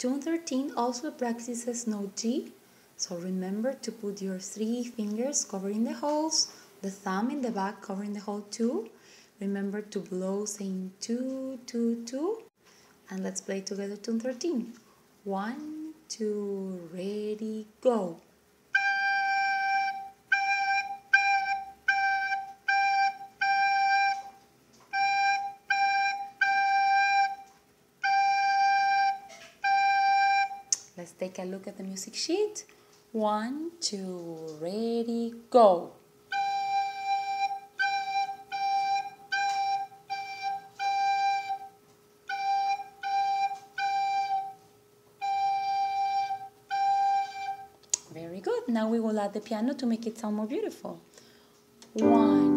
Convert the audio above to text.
Tune 13 also practices note G, so remember to put your three fingers covering the holes, the thumb in the back covering the hole too. Remember to blow saying two, two, two, and let's play together tune 13. One, two, ready, go. Let's take a look at the music sheet. One, two, ready, go. Very good. Now we will add the piano to make it sound more beautiful. One,